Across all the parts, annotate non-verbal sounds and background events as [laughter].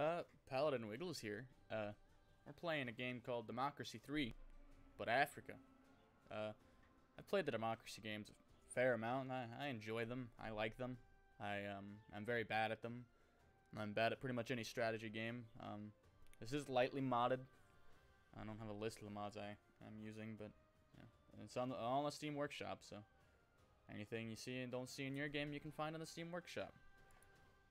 Uh, Paladin Wiggles here. Uh, we're playing a game called Democracy 3, but Africa. Uh, I've played the Democracy games a fair amount. I, I enjoy them. I like them. I, um, I'm very bad at them. I'm bad at pretty much any strategy game. Um, this is lightly modded. I don't have a list of the mods I am using, but yeah, it's on the, on the Steam Workshop, so anything you see and don't see in your game, you can find on the Steam Workshop.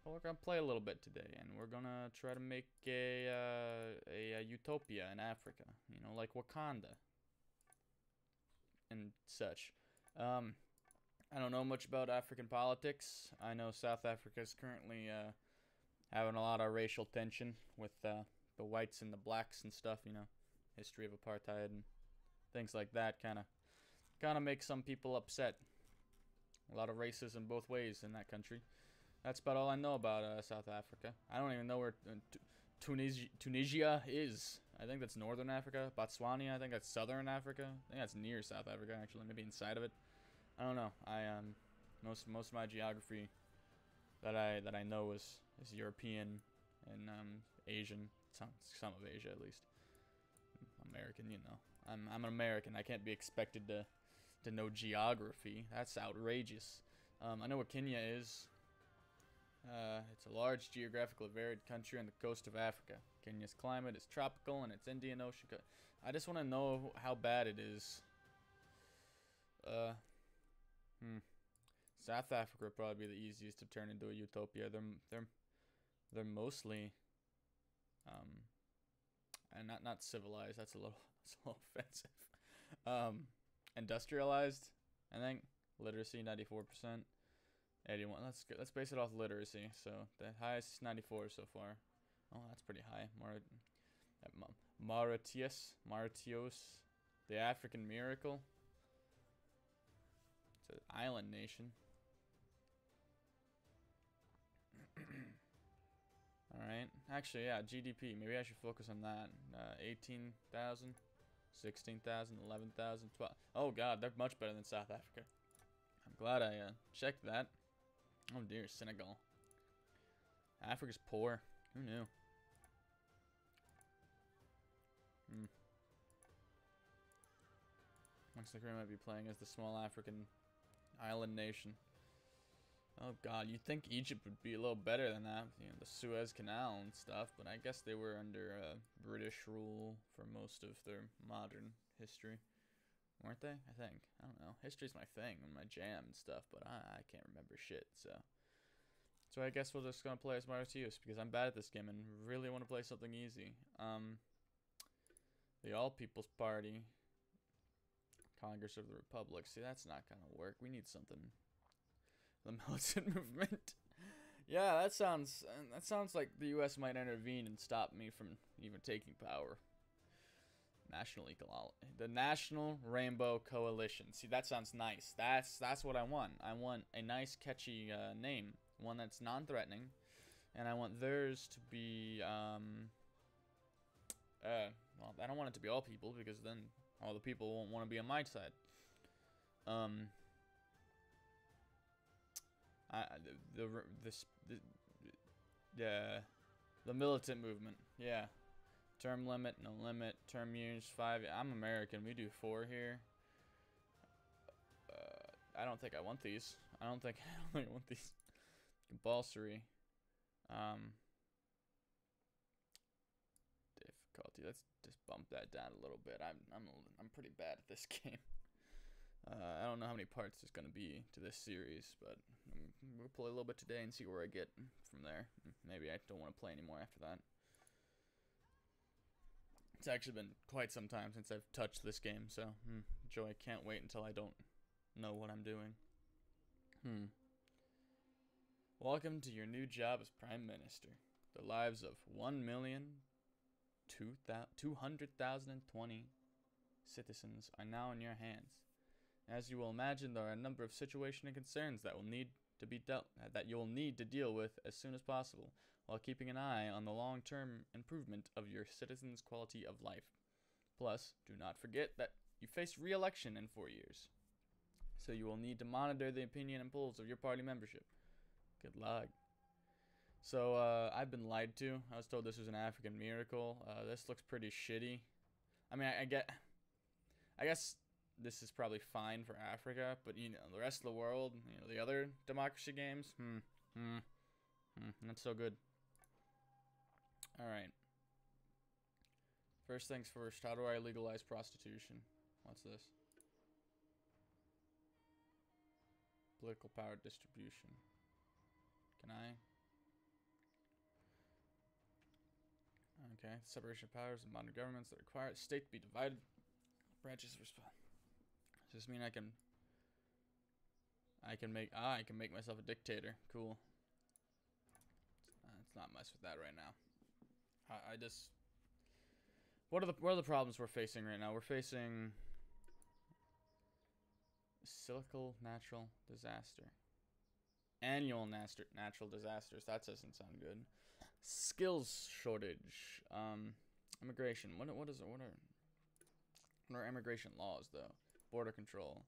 But we're gonna play a little bit today, and we're gonna try to make a, uh, a, a utopia in Africa. You know, like Wakanda and such. Um, I don't know much about African politics. I know South Africa is currently uh, having a lot of racial tension with uh, the whites and the blacks and stuff. You know, history of apartheid and things like that. Kind of, kind of make some people upset. A lot of racism both ways in that country. That's about all I know about uh, South Africa. I don't even know where uh, Tunisia, Tunisia is. I think that's northern Africa. Botswana, I think that's southern Africa. I think that's near South Africa, actually, maybe inside of it. I don't know. I um, most most of my geography that I that I know is is European and um, Asian. Some some of Asia at least. American, you know. I'm I'm an American. I can't be expected to to know geography. That's outrageous. Um, I know where Kenya is. Uh, it's a large, geographically varied country on the coast of Africa. Kenya's climate is tropical and its Indian Ocean. I just want to know how bad it is. Uh, hmm. South Africa would probably be the easiest to turn into a utopia. They're they're they're mostly um and not not civilized. That's a little [laughs] that's a little offensive. Um, industrialized. I think literacy ninety four percent. 81. Let's go. Let's base it off literacy. So the highest is 94 so far. Oh, that's pretty high. Mar Mauritius, Mauritius, the African miracle. It's an island nation. [coughs] All right. Actually, yeah, GDP. Maybe I should focus on that. Uh, 18,000, 16,000, 11,000, 12. Oh God, they're much better than South Africa. I'm glad I uh, checked that. Oh dear, Senegal. Africa's poor. Who knew? Hmm. Looks like we might be playing as the small African island nation. Oh god, you'd think Egypt would be a little better than that, you know, the Suez Canal and stuff, but I guess they were under uh, British rule for most of their modern history. Weren't they? I think. I don't know. History's my thing and my jam and stuff, but I, I can't remember shit, so. So I guess we're just gonna play as Mario Mauritius because I'm bad at this game and really want to play something easy. Um, the All People's Party, Congress of the Republic. See, that's not gonna work. We need something. The [laughs] militant movement. yeah, that sounds that sounds like the U.S. might intervene and stop me from even taking power. National Equality. The National Rainbow Coalition. See, that sounds nice. That's that's what I want. I want a nice, catchy uh, name, one that's non-threatening, and I want theirs to be. Um, uh, well, I don't want it to be all people because then all the people won't want to be on my side. Um. I the the the, the the militant movement. Yeah. Term limit, no limit. Term years, five. I'm American. We do four here. Uh, I don't think I want these. I don't think [laughs] I don't think I want these. Compulsory. Um. Difficulty. Let's just bump that down a little bit. I'm I'm I'm pretty bad at this [laughs] game. Uh, I don't know how many parts there's gonna be to this series, but we'll play a little bit today and see where I get from there. Maybe I don't want to play anymore after that. It's actually been quite some time since I've touched this game, so hmm, Joy can't wait until I don't know what I'm doing. Hmm. Welcome to your new job as Prime Minister. The lives of 1,200,020 citizens are now in your hands. As you will imagine, there are a number of situations and concerns that will need to be dealt that you'll need to deal with as soon as possible, while keeping an eye on the long-term improvement of your citizens' quality of life. Plus, do not forget that you face re-election in four years, so you will need to monitor the opinion and polls of your party membership. Good luck. So uh, I've been lied to. I was told this was an African miracle. Uh, this looks pretty shitty. I mean, I, I get, I guess this is probably fine for Africa, but you know, the rest of the world, you know, the other democracy games, hmm, hmm, hmm, not so good. All right. First things first, how do I legalize prostitution? What's this? Political power distribution. Can I? Okay, separation of powers in modern governments that require state to be divided. Branches respond. Does this mean I can I can make ah I can make myself a dictator. Cool. Uh, let's not mess with that right now. I, just what are the what are the problems we're facing right now? We're facing cyclical natural disaster. Annual nat- natural disasters. That doesn't sound good. Skills shortage. Um, immigration. What what is it? What are what are immigration laws though? Border control.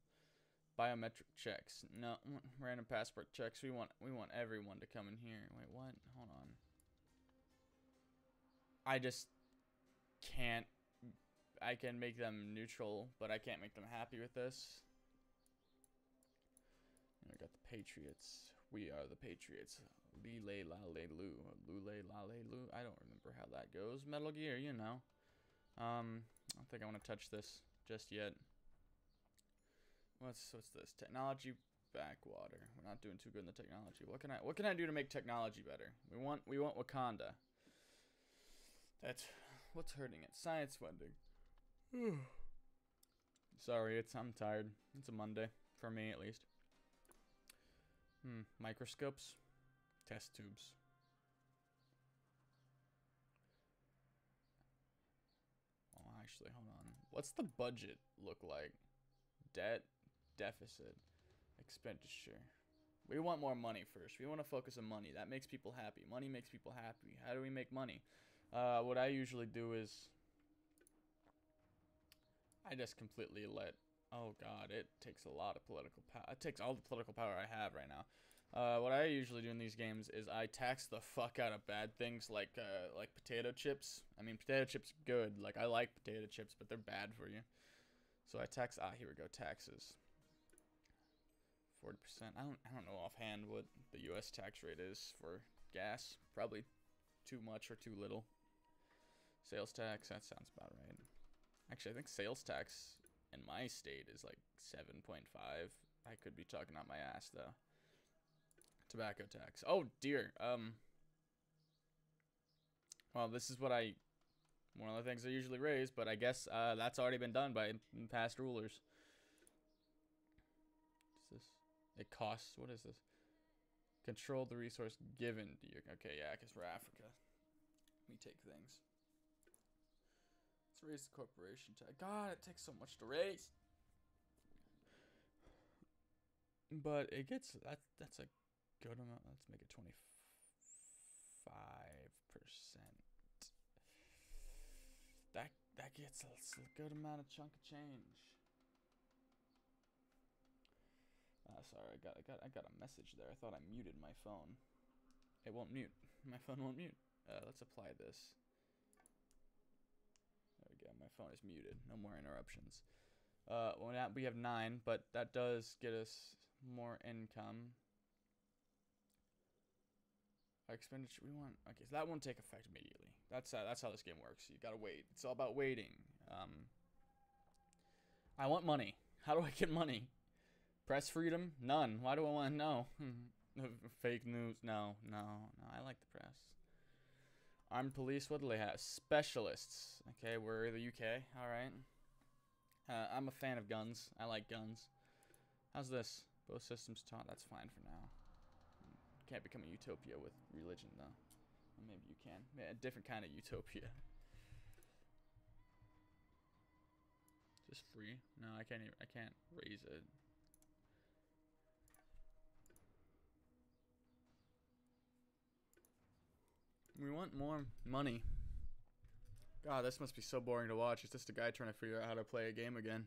Biometric checks. No, random passport checks. We want we want everyone to come in here. Wait, what? Hold on. I just can't I can make them neutral, but I can't make them happy with this. I got the Patriots. We are the Patriots. Lile la le lu. La le lu. I don't remember how that goes. Metal Gear, you know. Um, I don't think I want to touch this just yet. What's what's this? Technology backwater. We're not doing too good in the technology. What can I what can I do to make technology better? We want we want Wakanda. That's what's hurting it. Science funding. Sorry, it's I'm tired. It's a Monday for me at least. Hmm, microscopes, test tubes. Oh, actually, hold on. What's the budget look like? Debt, deficit, expenditure. We want more money first. We want to focus on money. That makes people happy. Money makes people happy. How do we make money? Uh, what I usually do is I just completely let. Oh God, it takes a lot of political power. It takes all the political power I have right now. Uh, what I usually do in these games is I tax the fuck out of bad things like uh, like potato chips. I mean, potato chips good. Like I like potato chips, but they're bad for you. So I tax. Ah, here we go. Taxes. Forty percent. I don't. I don't know offhand what the U.S. tax rate is for gas. Probably too much or too little. Sales tax. That sounds about right. Actually, I think sales tax in my state is like 7.5. I could be talking out my ass though. Tobacco tax. Oh dear. Um. Well, this is what I. One of the things I usually raise, but I guess uh, that's already been done by past rulers. What's this? It costs. What is this? Control the resource given to you. Okay, yeah, because we're Africa. We take things. Raise the corporation tax. God, it takes so much to raise. But it gets that. That's a good amount. Let's make it twenty five percent. That that gets a, a good amount of chunk of change. Uh, sorry, I got I got I got a message there. I thought I muted my phone. It won't mute. My phone won't mute. Uh, let's apply this. There we go. My phone is muted. No more interruptions. Uh, well, now we have nine, but that does get us more income. Our expenditure. We want. Okay, so that won't take effect immediately. That's uh, that's how this game works. You gotta wait. It's all about waiting. Um, I want money. How do I get money? Press freedom? None. Why do I want no? [laughs] Fake news? No, no, no. I like the press. Armed police? What do they have? Specialists. Okay, we're the UK. All right. Uh, I'm a fan of guns. I like guns. How's this? Both systems taught. That's fine for now. Can't become a utopia with religion though. Or maybe you can. A different kind of [laughs] utopia. Just free? No, I can't. Even, I can't raise it. We want more money. God, this must be so boring to watch. It's just a guy trying to figure out how to play a game again.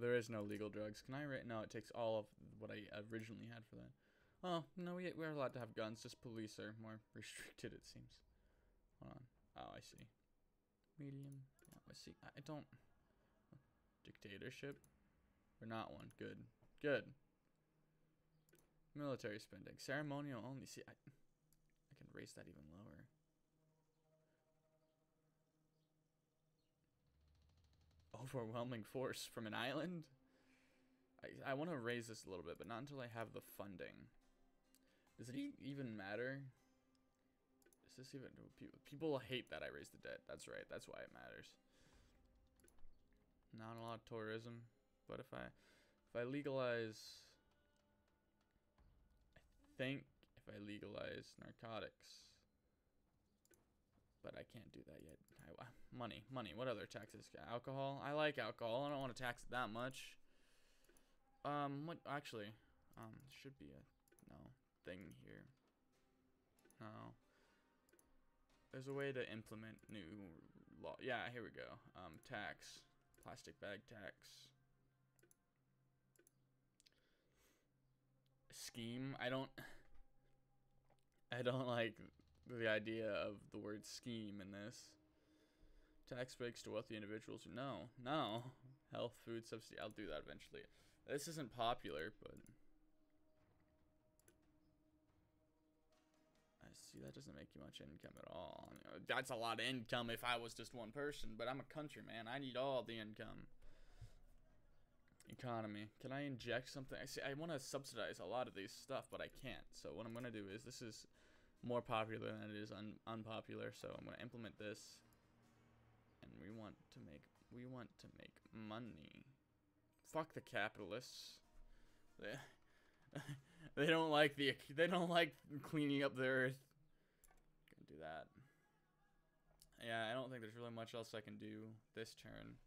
There is no legal drugs. Can I rate? No, it takes all of what I originally had for that. Oh, no, we, we're allowed to have guns. Just police are more [laughs] restricted, it seems. Hold on. Oh, I see. Medium. Yeah, I see. I don't... Dictatorship? We're not one. Good. Good. Military spending. Ceremonial only. See, I, Raise that even lower. Overwhelming force from an island? I, I want to raise this a little bit, but not until I have the funding. Does it e even matter? Is this even... People, people hate that I raise the debt. That's right. That's why it matters. Not a lot of tourism. But if I... If I legalize... I think if I legalize narcotics... But I can't do that yet. I, money. Money. What other taxes? Alcohol? I like alcohol. I don't want to tax it that much. Um, what... Actually... Um, should be a... No thing here. No. There's a way to implement new law. Yeah, here we go. Um, tax. Plastic bag tax. Scheme. I don't... I don't like the idea of the word scheme in this. Tax breaks to wealthy individuals. No, no. Health, food subsidy. I'll do that eventually. This isn't popular, but... I see, that doesn't make you much income at all. I mean, that's a lot of income if I was just one person, but I'm a country man. I need all the income. Economy. Can I inject something? I see. I want to subsidize a lot of these stuff, but I can't. So what I'm going to do is this is more popular than it is un unpopular. So I'm going to implement this, and we want to make we want to make money. Fuck the capitalists. they [laughs] they don't like the they don't like cleaning up the earth do that. Yeah, I don't think there's really much else I can do this turn.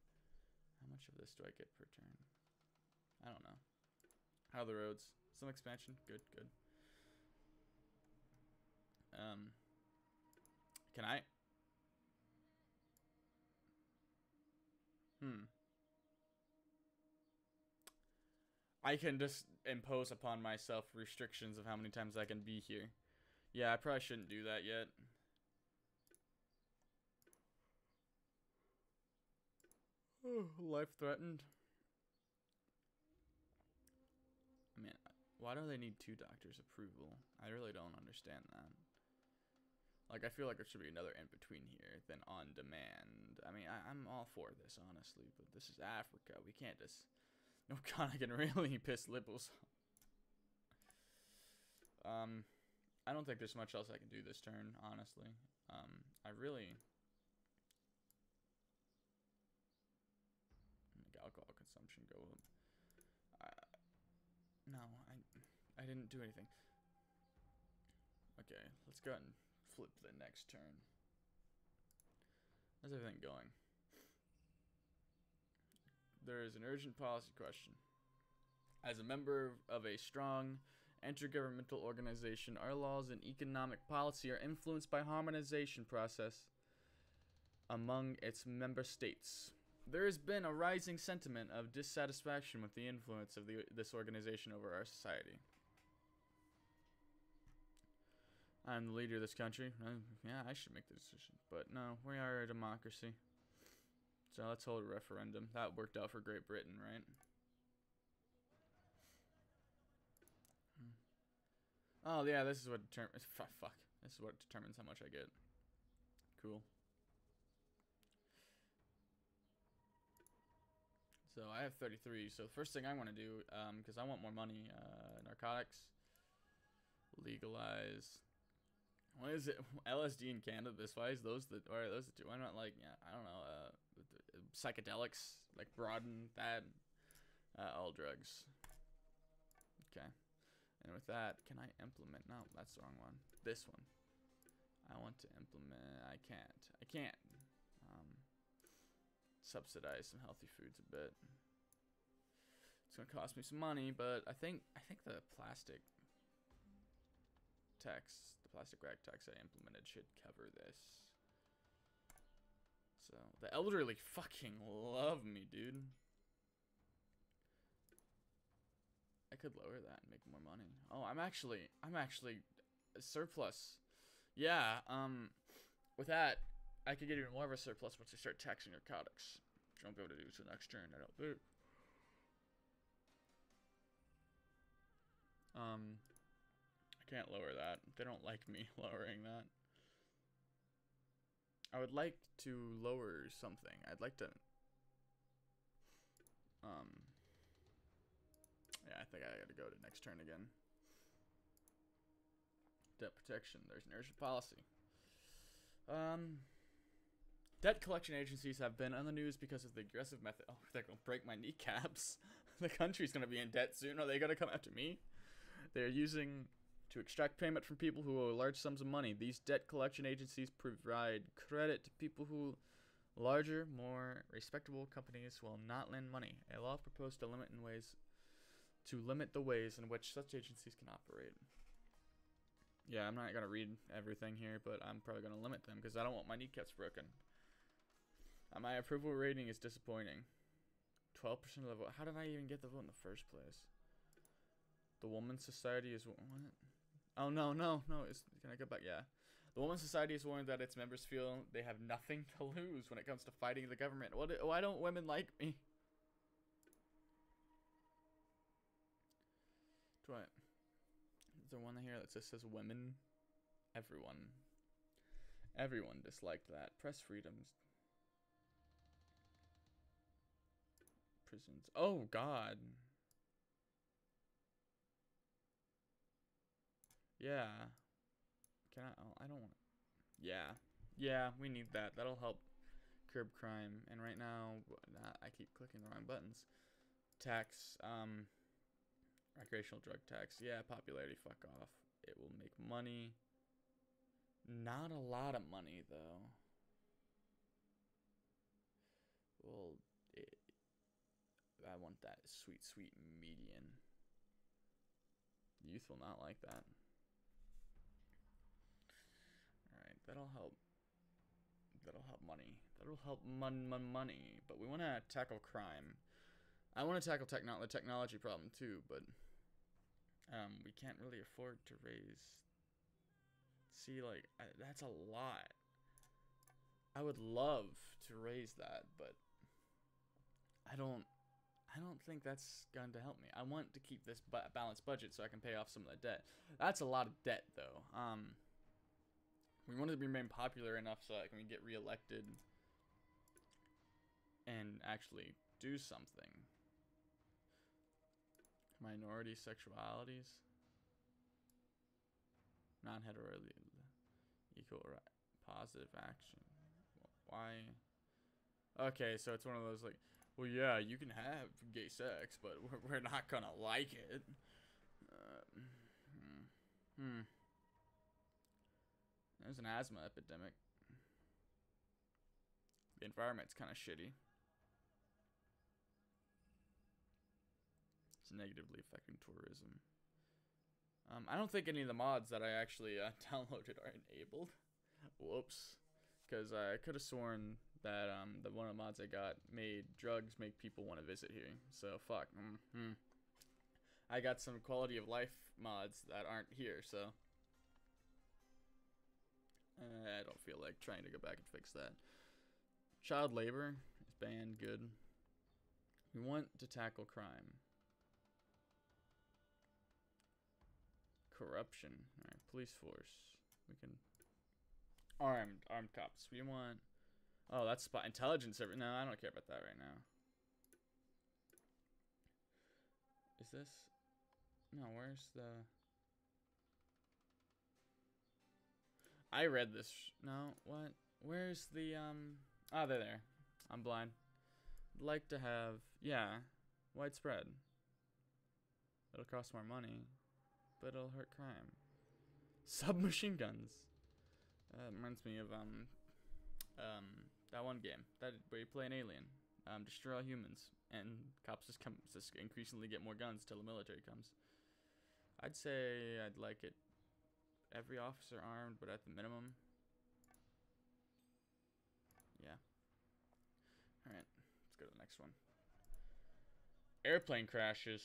How much of this do I get per turn? I don't know. How are the roads? Some expansion. Good, good. Um, can I? Hmm. I can just impose upon myself restrictions of how many times I can be here. Yeah, I probably shouldn't do that yet. [sighs] Life threatened. I mean, why do they need two doctors' approval? I really don't understand that. Like, I feel like there should be another in between here than on demand. I mean, I, am all for this, honestly, but this is Africa. We can't just. [laughs] No, God, I can really [laughs] piss liberals Um, I don't think there's much else I can do this turn, honestly. Um, I really. alcohol consumption go up. Uh, no, I, I didn't do anything. Okay, let's go and flip the next turn. How's everything going? There is an urgent policy question. As a member of a strong intergovernmental organization, our laws and economic policy are influenced by harmonization process among its member states. There has been a rising sentiment of dissatisfaction with the influence of the, this organization over our society. I'm the leader of this country. Uh, yeah, I should make the decision. But no, we are a democracy. So let's hold a referendum. That worked out for Great Britain, right? Hmm. Oh, yeah, this is what determines... [laughs] Fuck. This is what determines how much I get. Cool. So I have 33. So the first thing I want to do, because um, I want more money, uh, narcotics, legalize. What is it? [laughs] LSD in Canada. This why is those the or those the two? Why not like yeah? I don't know. Uh, psychedelics like broaden that. Uh, all drugs. Okay. And with that, can I implement? No, that's the wrong one. This one. I want to implement. I can't. I can't Um, subsidize some healthy foods a bit. It's gonna cost me some money, but I think I think the plastic tax, the plastic rag tax I implemented should cover this. So the elderly fucking love me, dude. I could lower that and make more money. Oh, I'm actually I'm actually a surplus. Yeah, um with that, I could get even more of a surplus once I start taxing narcotics. Which I won't be able to do until next turn, I don't think. Um can't lower that. They don't like me [laughs] lowering that. I would like to lower something. I'd like to um yeah, I think I gotta go to next turn again. Debt protection. There's an urgent policy. Um, debt collection agencies have been on the news because of the aggressive method. Oh, [laughs] they're gonna break my kneecaps. [laughs] the country's gonna be in debt soon. Are they gonna come after me? They're using to extract payment from people who owe large sums of money. These debt collection agencies provide credit to people who larger, more respectable companies will not lend money. A law proposed to limit in ways to limit the ways in which such agencies can operate. Yeah, I'm not gonna read everything here, but I'm probably gonna limit them because I don't want my kneecaps broken. Uh, my approval rating is disappointing. 12% of the vote. How did I even get the vote in the first place? The Women's Society is what? Oh no, no, no. Is can I go back? Yeah. The Women's Society is warned that its members feel they have nothing to lose when it comes to fighting the government. What? Why don't women like me? Do I? Is there one here that just says women? Everyone. Everyone disliked that. Press freedoms. Prisons. Oh, God. Yeah. Can I? Oh, I don't want. Yeah. Yeah, we need that. That'll help curb crime. And right now, I keep clicking the wrong buttons. Tax. Um. Recreational drug tax. Yeah, popularity, fuck off. It will make money. Not a lot of money, though. Well, it, I want that sweet, sweet median. Youth will not like that. Alright, that'll help. That'll help money. That'll help mon, mon money. But we want to tackle crime. I want to tackle techno the technology problem too, but um, we can't really afford to raise. See, like I, that's a lot. I would love to raise that, but I don't. I don't think that's going to help me. I want to keep this balanced budget so I can pay off some of the debt. That's a lot of debt, though. Um, we want to remain popular enough so that we can get reelected and actually do something minority sexualities, non-hetero, equal right, positive action. Why? Okay, so it's one of those like, well, yeah, you can have gay sex, but [laughs] we're, not gonna like it. Uh, hmm. hmm. There's an asthma epidemic. The environment's kind of shitty. it's negatively affecting tourism. Um, I don't think any of the mods that I actually uh, [laughs] downloaded are enabled. Whoops. Because I could have sworn that um, the one of the mods I got made drugs make people want to visit here. So, fuck. Mm -hmm. I got some quality of life mods that aren't here, so... Uh, I don't feel like trying to go back and fix that. Child labor is banned, good. We want to tackle crime. corruption. All right, police force. We can armed armed cops. We want. Oh, that's spot intelligence. No, I don't care about that right now. Is this? No, where's the? I read this. No, what? Where's the um? Ah, oh, they're there. I'm blind. Like to have yeah, widespread. It'll cost more money but it'll hurt crime. Submachine guns. Uh, reminds me of um, um, that one game that where you play an alien, um, destroy all humans, and cops just come just increasingly get more guns till the military comes. I'd say I'd like it every officer armed, but at the minimum. Yeah. All right, let's go to the next one. Airplane crashes.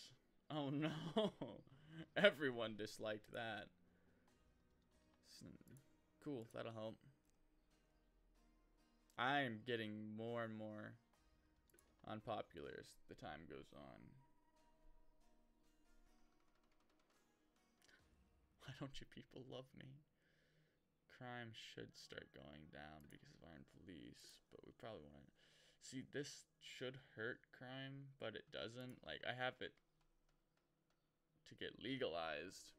Oh [laughs] no. Everyone disliked that. Cool, that'll help. I'm getting more and more unpopular as the time goes on. Don't you people love me? Crime should start going down because of armed police, but we probably want to see this should hurt crime, but it doesn't. Like I have it to get legalized.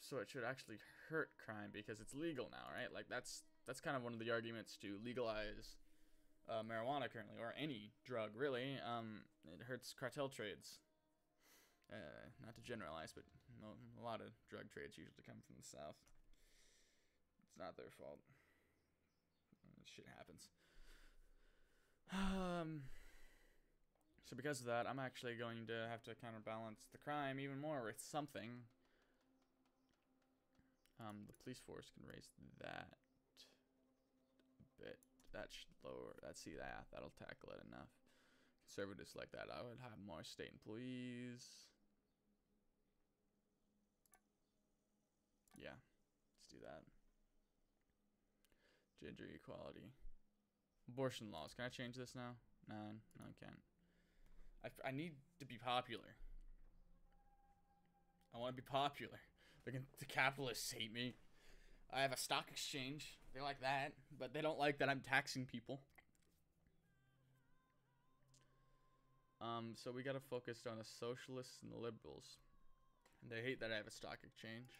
So it should actually hurt crime because it's legal now, right? Like that's that's kind of one of the arguments to legalize uh, marijuana currently, or any drug really. Um, it hurts cartel trades. Uh, not to generalize, but a lot of drug trades usually come from the south. It's not their fault. Uh, Shit happens. Um. So because of that, I'm actually going to have to counterbalance the crime even more with something. Um, the police force can raise that a bit. That should lower. That see that that'll tackle it enough. Conservatives like that, I would have more state employees. Yeah, let's do that. Gender equality. Abortion laws. Can I change this now? No, no, I can't. I, I need to be popular. I want to be popular. The, the capitalists hate me. I have a stock exchange. They like that, but they don't like that I'm taxing people. Um, so we gotta focus on the socialists and the liberals. And they hate that I have a stock exchange.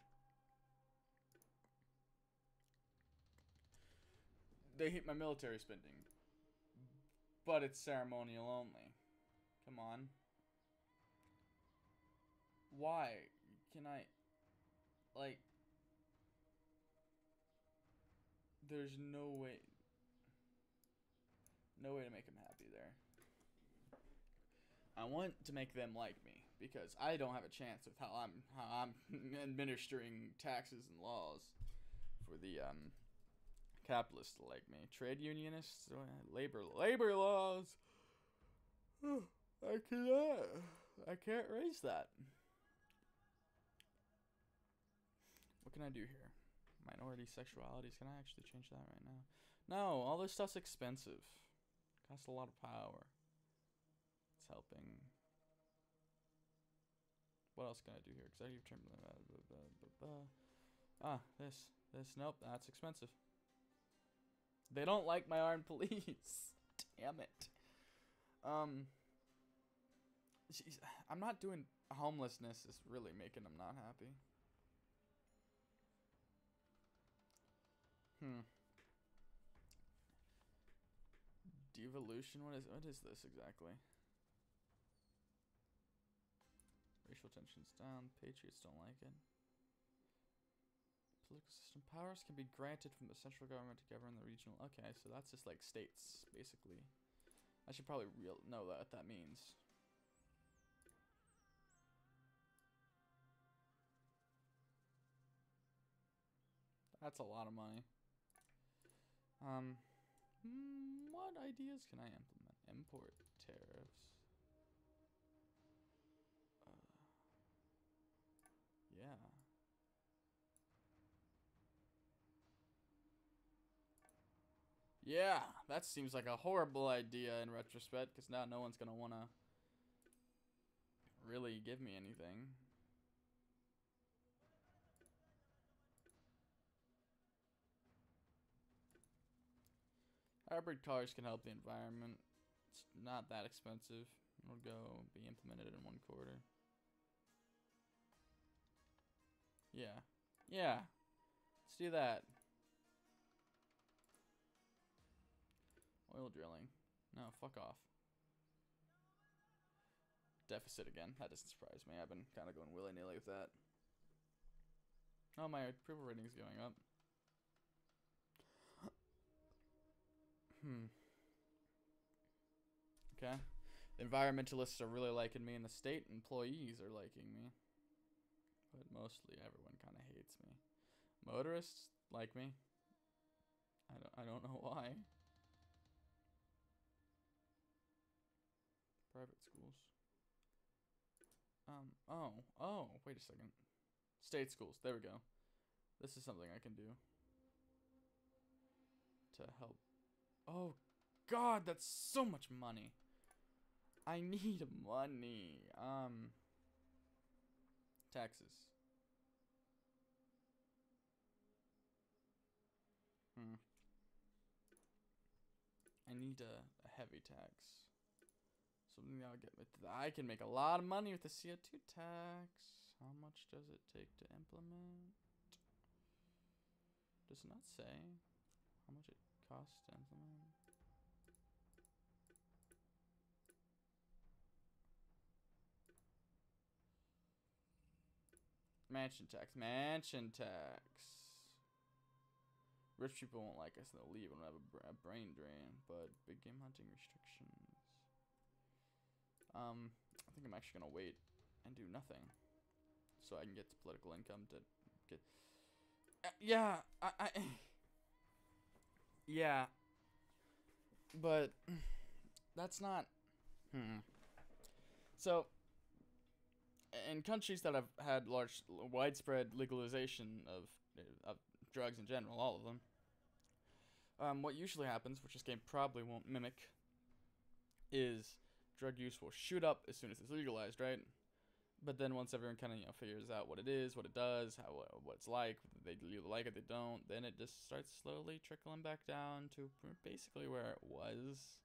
They hate my military spending. But it's ceremonial only. Come on. Why can I like there's no way no way to make them happy there. I want to make them like me because I don't have a chance with how I'm how I'm [laughs] administering taxes and laws for the um capitalists like me. Trade unionists, uh, labor labor laws. [sighs] I cannot. I can't raise that. What can I do here? Minority sexualities. Can I actually change that right now? No, all this stuff's expensive. Costs a lot of power. It's helping. What else can I do here? Executive term. Ah, this. This. Nope, that's expensive. They don't like my armed police. [laughs] Damn it. Um. Jeez, I'm not doing homelessness is really making them not happy. Hmm. Devolution. What is what is this exactly? Racial tensions down. Patriots don't like it. Political system powers can be granted from the central government to govern the regional. Okay, so that's just like states, basically. I should probably real know that what that means. That's a lot of money. Um, hmm, what ideas can I implement? Import tariffs. Yeah, that seems like a horrible idea in retrospect, because now no one's gonna wanna really give me anything. Hybrid cars can help the environment. It's not that expensive. It'll go be implemented in one quarter. Yeah. Yeah. Let's do that. Oil drilling. No, fuck off. Deficit again. That doesn't surprise me. I've been kind of going willy nilly with that. Oh, my approval rating's going up. Hmm. Okay. Environmentalists are really liking me, and the state employees are liking me. But mostly everyone kind of hates me. Motorists like me. I don't, I don't know [laughs] why. Um, oh, oh, wait a second. State schools, there we go. This is something I can do. To help. Oh, God, that's so much money. I [laughs] need money. Um, taxes. Hmm. I need a, a heavy tax. That'll get. To I can make a lot of money with the CO2 tax. How much does it take to implement? Does it not say how much it costs to implement? Mansion tax. Mansion tax. Rich people won't like us, they'll leave and have a, bra- a brain drain. But big game hunting restrictions. Um, I think I'm actually gonna wait and do nothing, so I can get the political income to get. Uh, yeah, I, I. [sighs] Yeah. But that's not. Hmm. So. In countries that have had large, widespread legalization of of drugs in general, all of them. Um, what usually happens, which this game probably won't mimic, is drug use will shoot up as soon as it's legalized, right? But then once everyone kind of you know figures out what it is, what it does, how what it's like, they like it, they don't, then it just starts slowly trickling back down to basically where it was.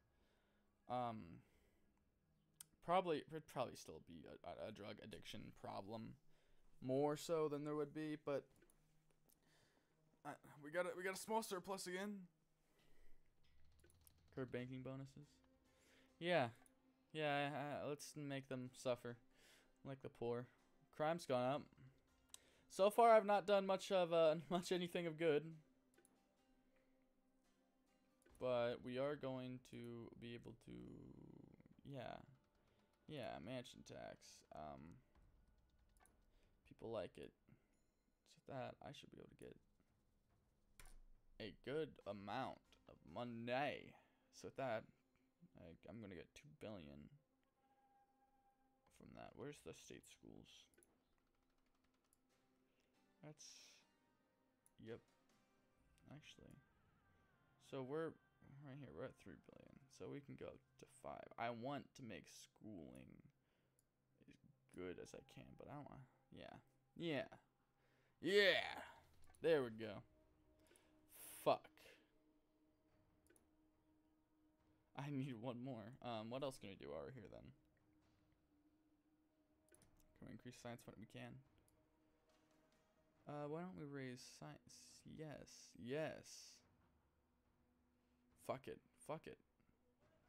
Um, probably it'd probably still be a, a drug addiction problem, more so than there would be, but uh, we got a, we got a small surplus again. Curb banking bonuses. Yeah, yeah. Let's make them suffer, like the poor. Crime's gone up. So far, I've not done much of uh, [laughs] much anything of good. But we are going to be able to, yeah, yeah, mansion tax. Um, people like it. So that I should be able to get a good amount of money. So with that, I, I'm gonna get two billion from that. Where's the state schools? That's yep. Actually, so we're right here. We're at three billion, so we can go to five. I want to make schooling as good as I can, but I want. Yeah, yeah, yeah. There we go. Fuck. I need one more. Um, what else can we do we're here then? Can we increase science when we can? Uh, why don't we raise science? Yes, yes. Fuck it, fuck it.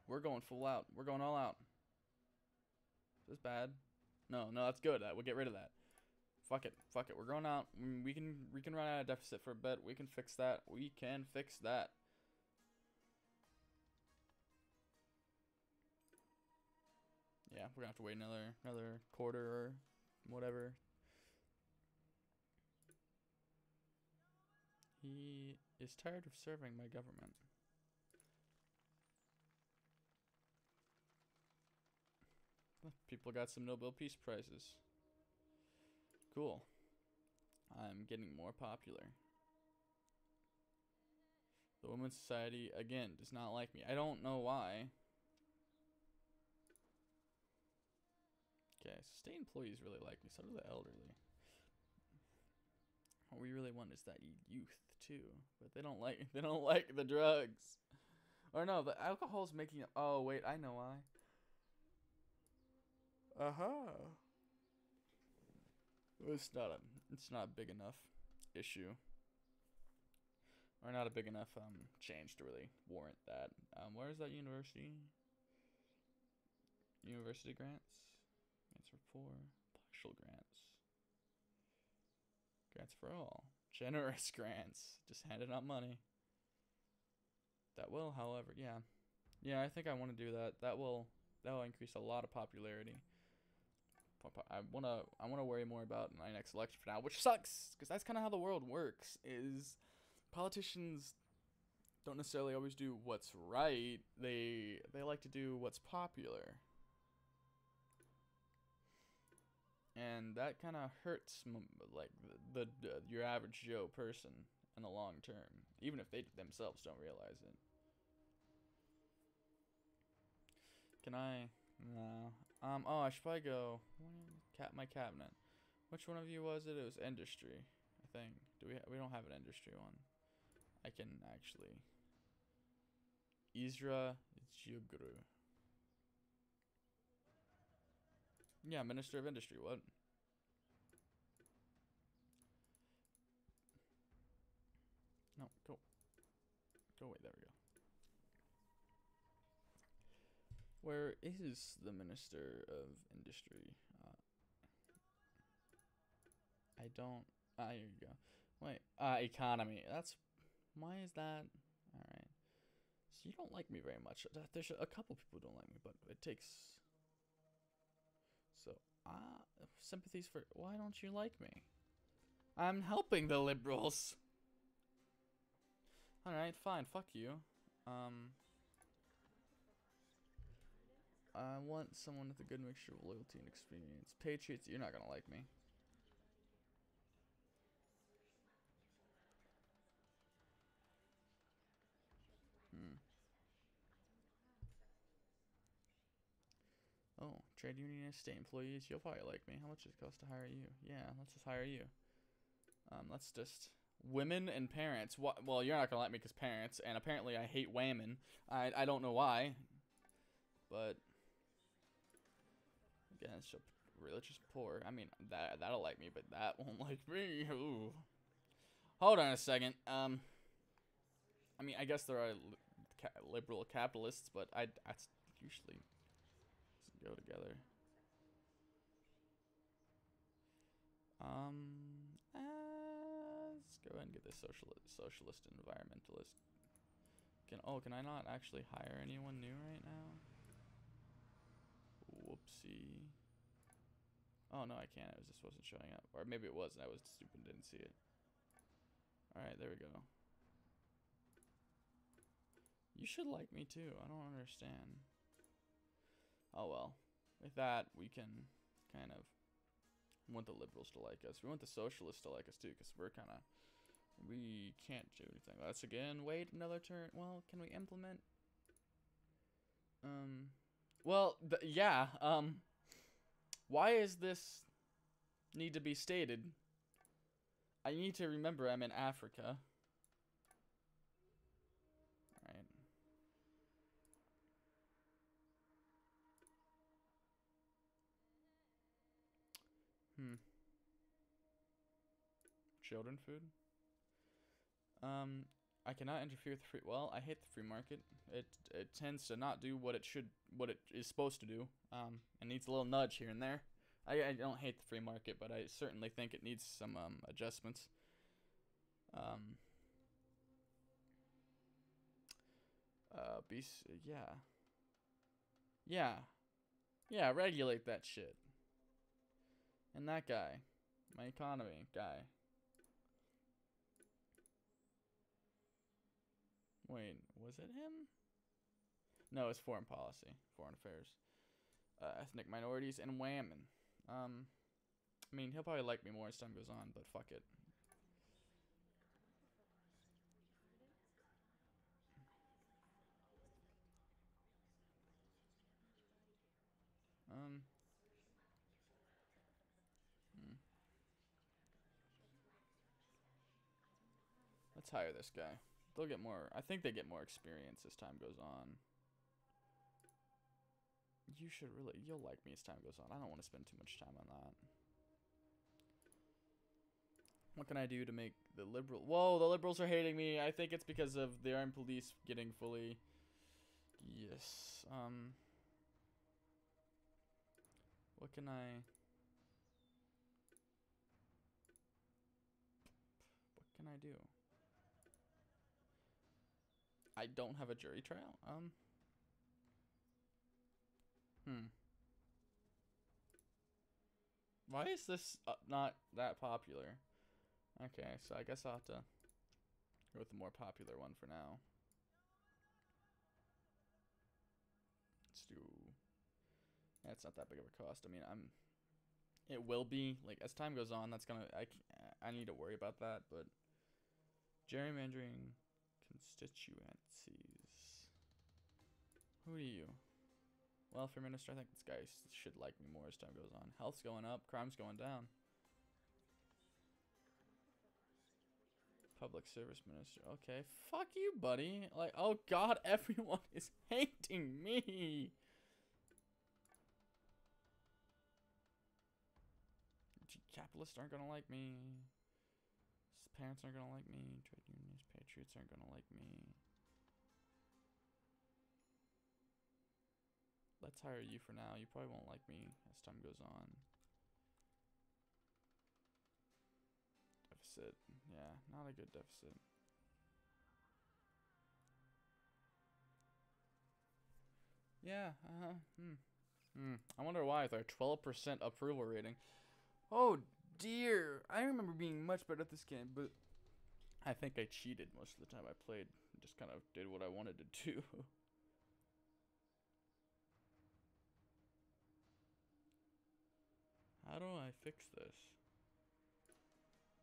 We're going full out. We're going all out. Is this bad? No, no, that's good. Uh, we'll get rid of that. Fuck it, fuck it. We're going out. Mm, We can we can run out of deficit for a bit. We can fix that. We can fix that. Yeah, we're gonna have to wait another another quarter or whatever. He is tired of serving my government. People got some Nobel Peace Prizes. Cool. I'm getting more popular. The Women's Society, again, does not like me. I don't know why. Okay, so state employees really like me. So do the elderly. What we really want is that youth too, but they don't like [laughs] they don't like the drugs. Or no, the alcohol's making it. Oh wait, I know why. Uh huh. It's not a it's not a big enough issue. Or not a big enough um change to really warrant that. Um where is that university? University grants? For. Partial grants. Grants for all. [laughs] Generous grants. Just handing out money. That will, however, yeah. Yeah, I think I want to do that. That will that will increase a lot of popularity. I want to I want to worry more about my next election for now, which sucks because that's kind of how the world works. Is politicians don't necessarily always do what's right. They they like to do what's popular. And that kind of hurts like the, the, the your average Joe person in the long term, even if they themselves don't realize it. Can I? No. Um. Oh, I should probably go. Cat my cabinet. Which one of you was it? It was industry, I think. Do we? We don't have an industry one. I can actually. Isra Jugru. Yeah, Minister of Industry. What? No, go. Go away. There we go. Where is the Minister of Industry? Uh, I don't. Ah, here you go. Wait. Uh, economy. That's. Why is that? All right. So you don't like me very much. There's a couple people who don't like me, but it takes. Ah, sympathies for. Why don't you like me? I'm helping the liberals. All right, fine. Fuck you. Um. I want someone with a good mixture of loyalty and experience. Patriots, you're not gonna like me. Trade union state employees, you'll probably like me. How much does it cost to hire you? Yeah, let's just hire you. Um, let's just women and parents. What? Well, you're not gonna like me because parents, and apparently I hate women. I I don't know why, but again, it's just religious poor. I mean, that that'll like me, but that [laughs] won't like me. Ooh. Hold on a second. Um, I mean, I guess there are li- ca- liberal capitalists, but I that's usually go together. Um, uh, let's go ahead and get this socialist, socialist environmentalist. Can oh, can I not actually hire anyone new right now? Whoopsie. Oh no, I can't. It was just wasn't showing up, or maybe it was, and I was stupid and didn't see it. All right, there we go. You should like me too. I don't understand. Oh well. With that, we can kind of want the liberals to like us. We want the socialists to like us too, because we're kind of we can't do anything. Let's again wait another turn. Well, can we implement? Um. Well, yeah. Um. Why is this need to be stated? I need to remember I'm in Africa. Children food? Um, I cannot interfere with the free. Well, I hate the free market. It it tends to not do what it should, what it is supposed to do. Um, it needs a little nudge here and there. I I don't hate the free market, but I certainly think it needs some um adjustments. Um. Uh, be yeah. Yeah. Yeah, regulate that shit. And that guy, my economy guy. Wait, was it him? No, it's foreign policy, foreign affairs, uh, ethnic minorities, and whammon. Um, I mean, he'll probably like me more as time goes on, but fuck it. Um. hmm. Let's hire this guy. They'll get more. I think they get more experience as time goes on. You should really. You'll like me as time goes on. I don't want to spend too much time on that. What can I do to make the liberal? Whoa, the liberals are hating me. I think it's because of the armed police getting fully. Yes. Um. What can I? What can I do? I don't have a jury trial. Um. Hmm. Why is this uh, not that popular? Okay, so I guess I'll have to go with the more popular one for now. Let's do. That's not that big of a cost. I mean, I'm It will be like as time goes on. That's gonna I, I need to worry about that. But gerrymandering constituencies. Who are you? Welfare minister. I think this guy should like me more as time goes on. Health's going up. Crime's going down. Public service minister. Okay, fuck you, buddy. Like, oh god, [laughs] everyone is hating me. Capitalists aren't gonna like me. Parents aren't gonna like me. Trade unions, patriots aren't gonna like me. Let's hire you for now. You probably won't like me as time goes on. Deficit. Yeah, not a good deficit. Yeah, uh-huh. Hmm. Hmm. I wonder why with our 12% approval rating. Oh dear. I remember being much better at this game, but I think I cheated most of the time I played. Just kind of did what I wanted to do. [laughs] How do I fix this?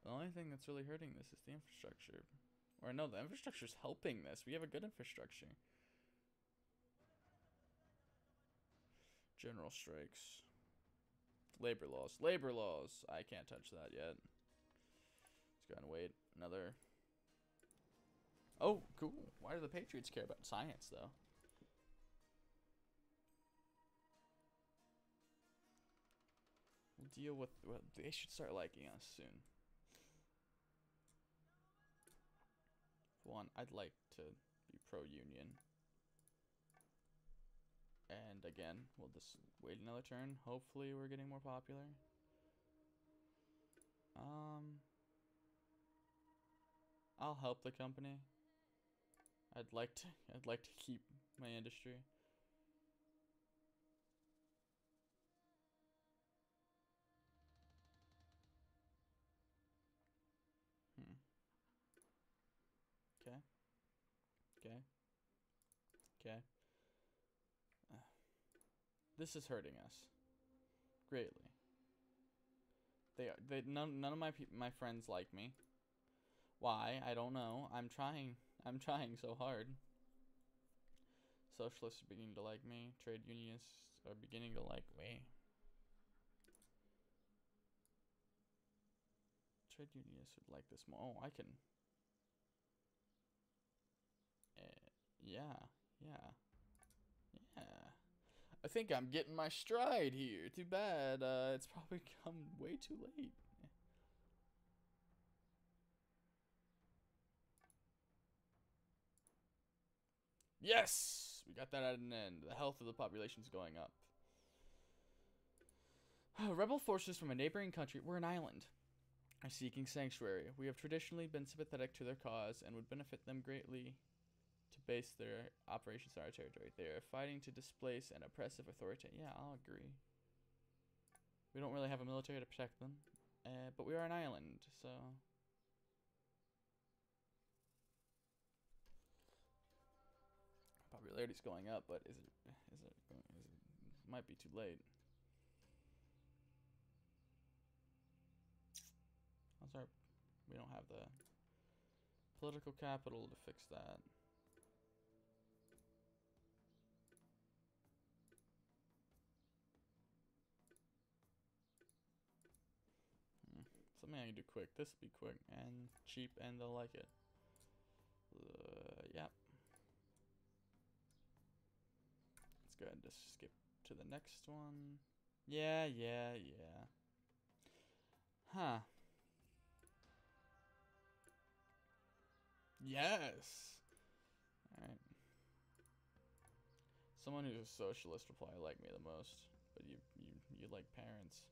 The only thing that's really hurting this is the infrastructure. Or no, the infrastructure's helping this. We have a good infrastructure. General strikes. Labor laws. Labor laws. I can't touch that yet. Let's go and wait. Another. Oh, cool. Why do the Patriots care about science, though? We'll deal with. Well, they should start liking us soon. One, I'd like to be pro union. And again, we'll just wait another turn. Hopefully, we're getting more popular. Um, I'll help the company. I'd like to. I'd like to keep my industry. Hmm. Okay. Okay. Okay. This is hurting us greatly. They are they none none of my my friends like me. Why? I don't know. I'm trying. I'm trying so hard. Socialists are beginning to like me. Trade unionists are beginning to like me. Trade unionists would like this more. Oh, I can. Uh, yeah, yeah, yeah. I think I'm getting my stride here. Too bad. Uh, it's probably [laughs] come way too late. Yes! We got that at an end. The health of the population is going up. [sighs] Rebel forces from a neighboring country, we're an island, are seeking sanctuary. We have traditionally been sympathetic to their cause and would benefit them greatly to base their operations on our territory. They are fighting to displace an oppressive authority. Yeah, I'll agree. We don't really have a military to protect them, uh, but we are an island, so. Popularity's going up, but is it is it going is it might be too late. That's our we don't have the political capital to fix that. Hmm, Something I can do quick. This will be quick and cheap, and they'll like it. Uh, yep. Let's go ahead and just skip to the next one. Yeah, yeah, yeah. Huh. Yes. Alright. Someone who's a socialist will probably like me the most, but you you you like parents.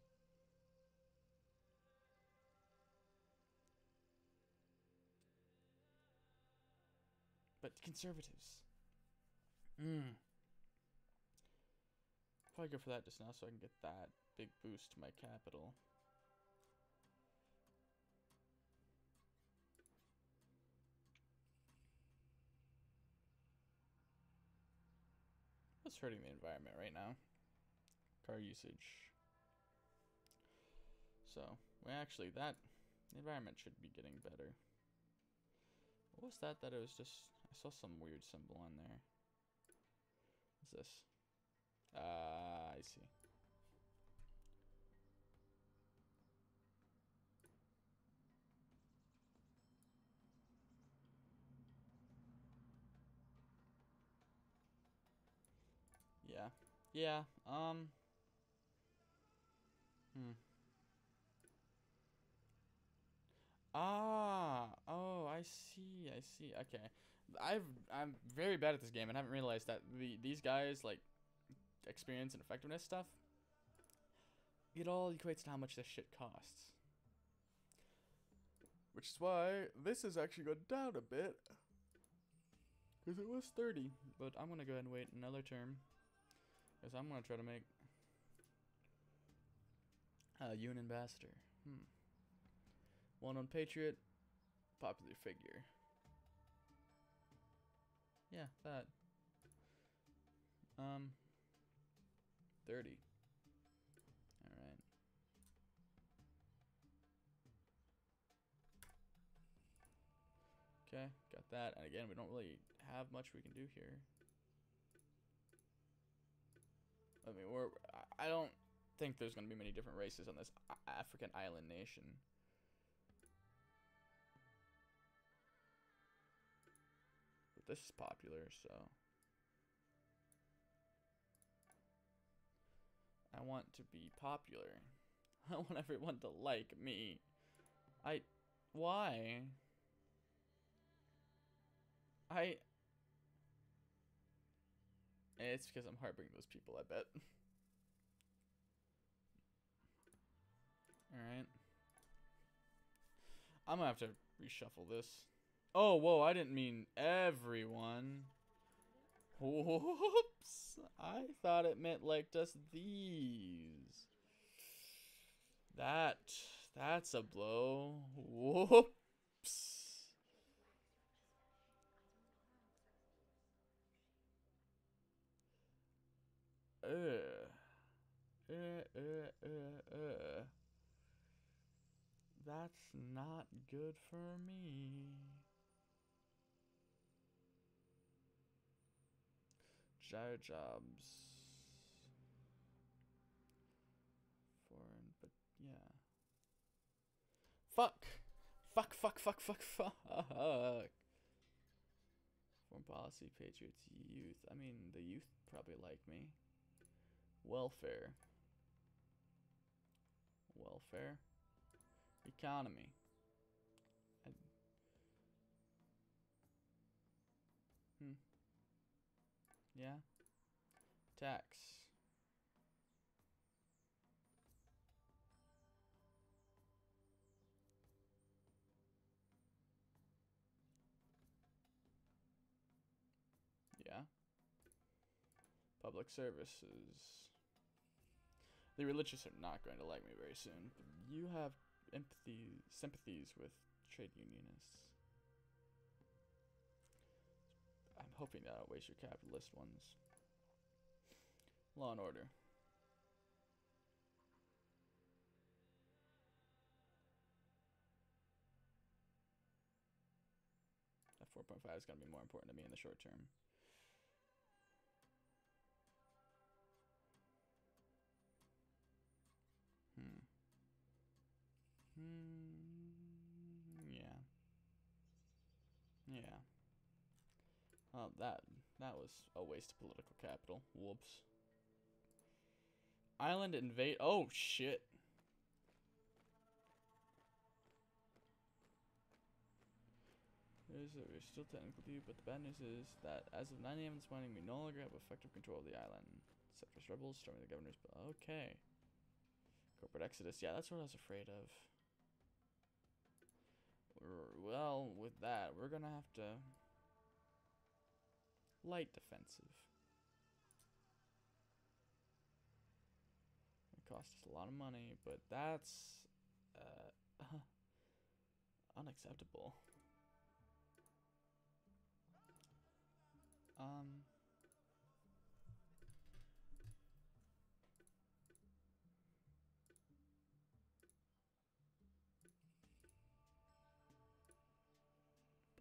But conservatives. Mm. Probably go for that just now so I can get that big boost to my capital. What's hurting the environment right now? Car usage. So, well, actually, that environment should be getting better. What was that? That it was just. I saw some weird symbol on there. What's this? Ah, I see. Yeah. Yeah. Um. Hmm. Ah. Oh, I see. I see. Okay. I've I'm very bad at this game and I haven't realized that the these guys like experience and effectiveness stuff. It all equates to how much this shit costs. Which is why this has actually gone down a bit. Because it was 30. But I'm going to go ahead and wait another term. Because I'm going to try to make uh, you an ambassador. Hmm. Well known patriot, popular figure. Yeah, that. Um, 30. Alright. Okay, got that. And again, we don't really have much we can do here. I mean, we're. I don't think there's going to be many different races on this African island nation. But this is popular, so. I want to be popular. [laughs] I want everyone to like me. I. Why? I. It's because I'm harboring those people, I bet. Alright. I'm gonna have to reshuffle this. Oh, whoa, I didn't mean everyone. Whoops. I thought it meant like just these. That, that's a blow. Whoops. Uh. Uh, uh, uh, uh. That's not good for me. Gyro jobs. Foreign, but yeah. Fuck! Fuck, fuck, fuck, fuck, fuck! Foreign policy, patriots, youth. I mean, the youth probably like me. Welfare. Welfare. Economy. Yeah. Tax. Yeah. Public services. The religious are not going to like me very soon. You have empathy, sympathies with trade unionists. Hoping that outweighs your capitalist ones. Law and order. That 4.5 is going to be more important to me in the short term. Hmm. Hmm. Yeah. Yeah. Oh, that that was a waste of political capital. Whoops. Island invade. Oh shit. Is we're still technically, but the bad news is that as of 9 a.m. this morning, we no longer have effective control of the island. Separatist rebels storming the governor's. Okay. Corporate exodus. Yeah, that's what I was afraid of. Well, with that, we're gonna have to light defensive. It costs us a lot of money, but that's uh, [laughs] unacceptable.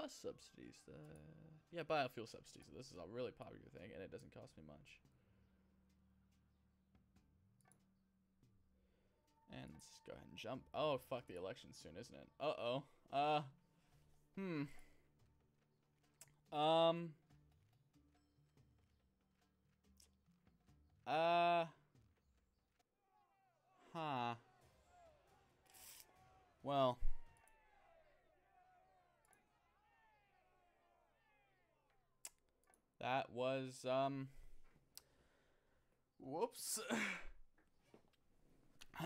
Bus subsidies. The yeah, biofuel subsidies. This is a really popular thing, and it doesn't cost me much. And let's go ahead and jump. Oh fuck, the election's soon, isn't it? Uh oh. Uh. Hmm. Um. Uh. Huh. Well. That was, um. Whoops. [laughs]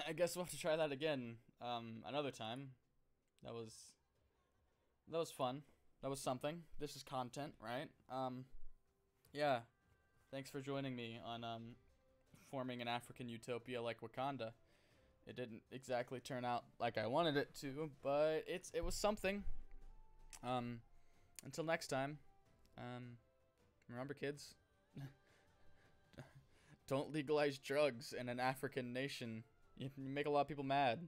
I guess we'll have to try that again, um, another time. That was. That was fun. That was something. This is content, right? Um, yeah. Thanks for joining me on, um, forming an African utopia like Wakanda. It didn't exactly turn out like I wanted it to, but it's it was something. Um, until next time. Um, remember, kids. [laughs] Don't legalize drugs in an African nation. You make a lot of people mad.